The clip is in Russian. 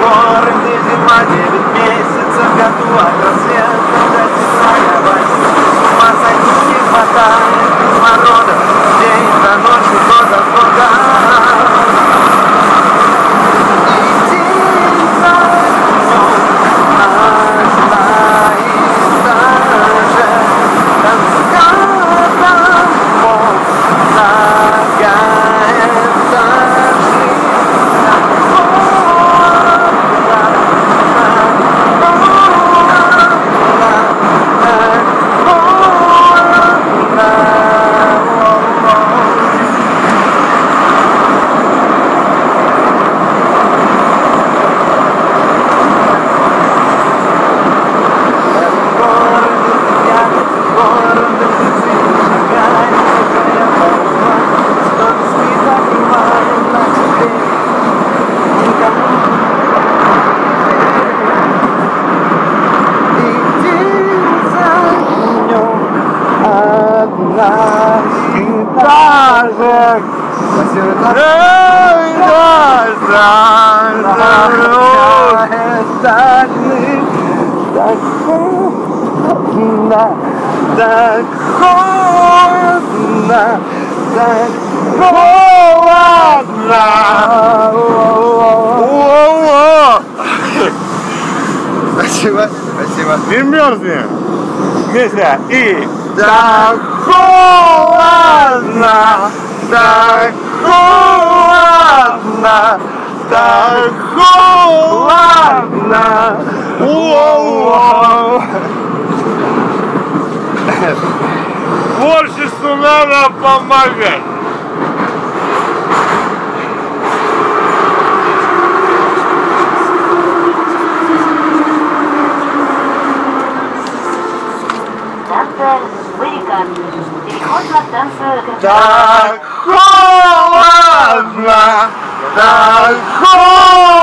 Городе зима Так холодно, так холодно. Во-во. Спасибо, спасибо. Не мерзнем. Вместе и так холодно, так холодно, так холодно. Воу-воу. Творчеству надо помогать. Вырека. Переход на станцию Так холодно, так холодно.